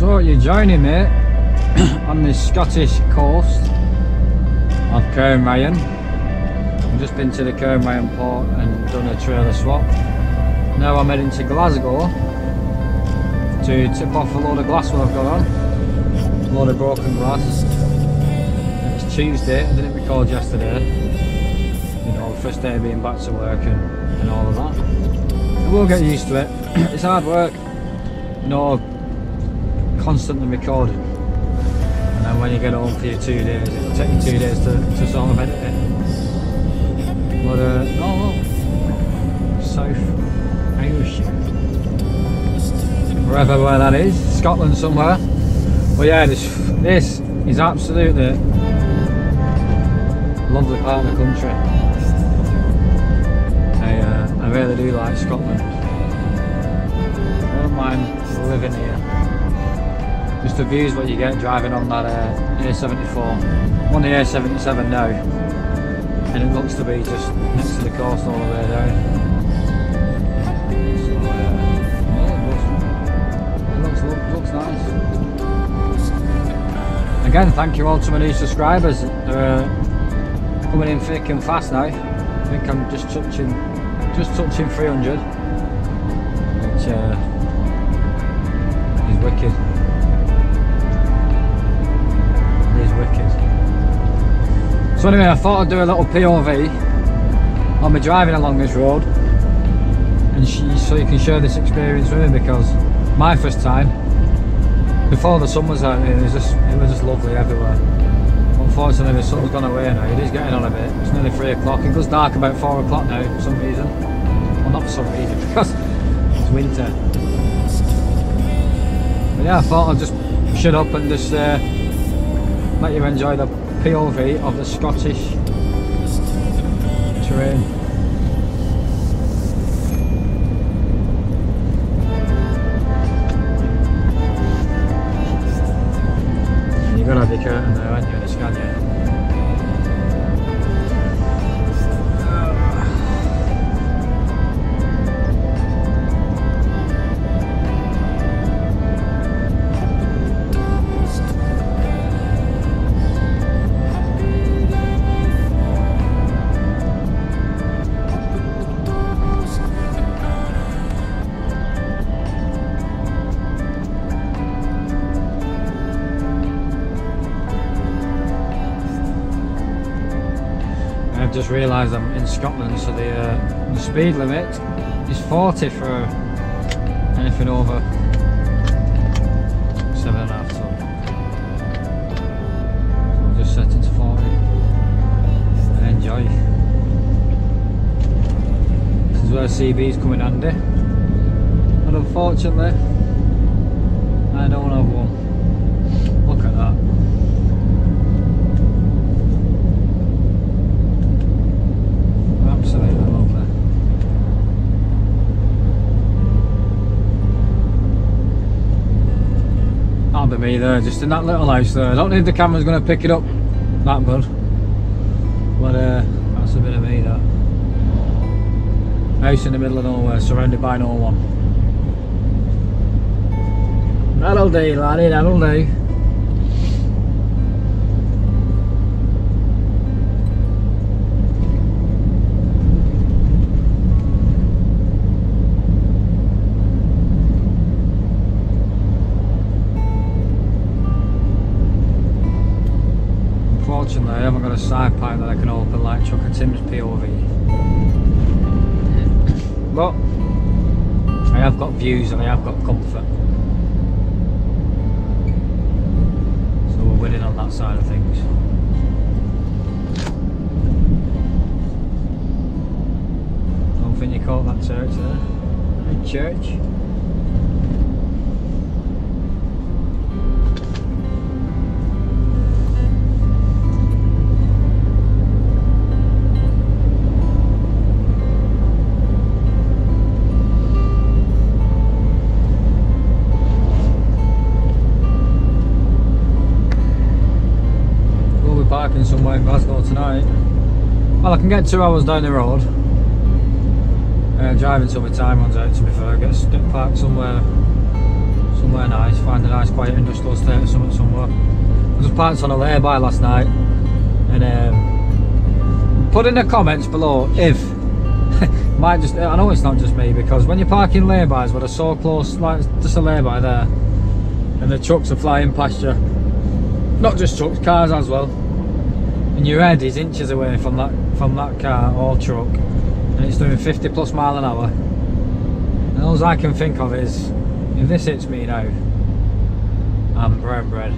you're joining me on this Scottish coast of Cairnryan. I've just been to the Cairnryan port and done a trailer swap. Now I'm heading to Glasgow to tip off a load of glass work got on. A load of broken glass. It's Tuesday, I didn't record yesterday. You know, first day of being back to work and, and all of that. I will get used to it. it's hard work. You know, constantly recording. And then when you get home for your two days, it'll take you two days to, to sort of edit it. But uh, no. South Ayrshire. Wherever where that is, Scotland somewhere. But yeah, this this is absolutely lovely part of the country. I uh, I really do like Scotland. I don't mind living here. Just the views what you get driving on that uh, A74. I'm on the A77 now, and it looks to be just next to the coast all the way down. Again, thank you all to my new subscribers. They're uh, coming in thick and fast now. I think I'm just touching, just touching 300, which uh, is wicked. So anyway, I thought I'd do a little POV on me driving along this road, and she, so you can share this experience with me because my first time before the sun was out, it was just it was just lovely everywhere. Unfortunately, the sun's gone away now. It is getting on a bit. It's nearly three o'clock. It goes dark about four o'clock now for some reason. Well, not for some reason because it's winter. But yeah, I thought I'd just shut up and just uh, let you enjoy the POV of the Scottish terrain. Just realised I'm in Scotland, so the, uh, the speed limit is 40 for anything over seven and a half. So I'll just set it to 40 and enjoy. This is where CB's come in handy, but unfortunately, I don't have one. Look at that. Absolutely lovely. That'll me there, just in that little house there. I don't think the camera's going to pick it up that good. But uh, that's a bit of me that. House in the middle of nowhere, surrounded by no one. That'll do, laddie, that'll do. Unfortunately, I haven't got a side pipe that I can open like Chuck and Tim's POV. But I have got views and I have got comfort. So we're winning on that side of things. Don't think you caught that church there. Church. In Glasgow tonight. Well, I can get two hours down the road. Uh, driving till my time runs out. To be fair, get, get parked somewhere, somewhere nice. Find a nice quiet industrial estate or something somewhere. I just parked on a lay-by last night and um, put in the comments below if might just I know it's not just me because when you're parking laybys but are so close like just a lay-by there and the trucks are flying past you not just trucks cars as well and your head is inches away from that from that car or truck. And it's doing 50 plus mile an hour. And all I can think of is if this hits me now I'm bread bread